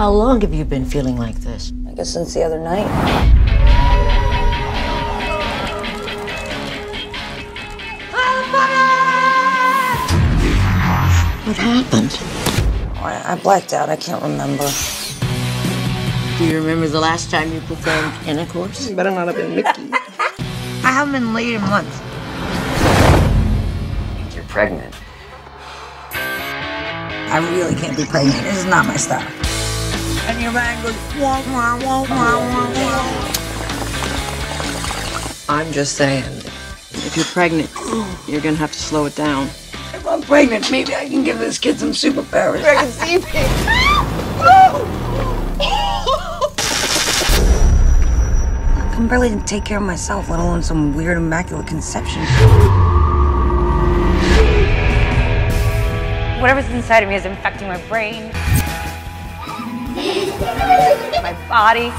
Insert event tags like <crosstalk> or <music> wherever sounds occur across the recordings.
How long have you been feeling like this? I guess since the other night. What happened? Oh, I, I blacked out. I can't remember. Do you remember the last time you performed in a intercourse? You better not have been Mickey. <laughs> I haven't been late in months. You're pregnant. I really can't be pregnant. This is not my style. And your man goes wah wah wah wah wah wah. I'm just saying, if you're pregnant, you're gonna have to slow it down. If I'm pregnant, maybe I can give this kid some superpowers. I can see me. I can barely take care of myself, let alone some weird immaculate conception. Whatever's inside of me is infecting my brain, my body.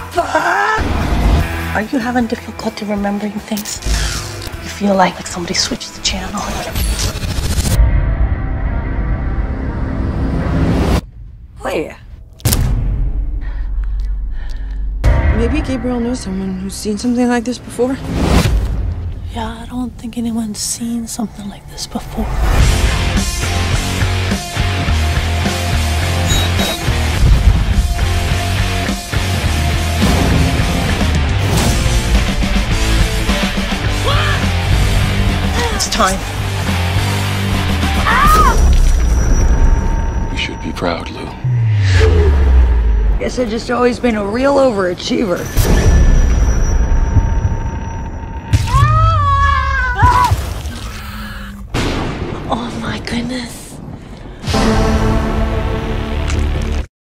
Are you having difficulty remembering things? You feel like, like somebody switched the channel. Yeah. Maybe Gabriel knows someone who's seen something like this before. Yeah, I don't think anyone's seen something like this before. It's time. You should be proud, Lou. Guess I've just always been a real overachiever.